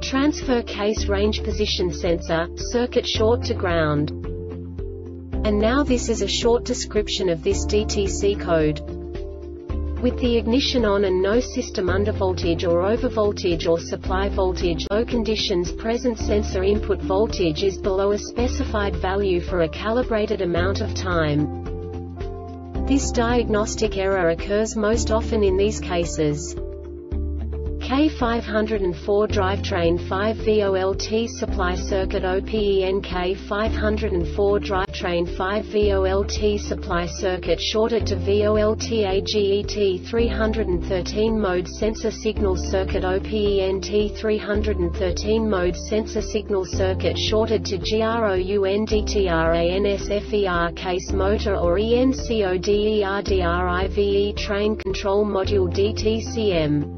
Transfer case range position sensor, circuit short to ground. And now this is a short description of this DTC code. With the ignition on and no system undervoltage or overvoltage or supply voltage low conditions present sensor input voltage is below a specified value for a calibrated amount of time. This diagnostic error occurs most often in these cases. K504 drivetrain 5 VOLT supply circuit OPEN K504 drivetrain 5 VOLT supply circuit shorted to VOLT AGET 313 mode sensor signal circuit OPEN T313 mode sensor signal circuit shorted to GROUNDTRANSFER case motor or ENCODERDRIVE train control module DTCM.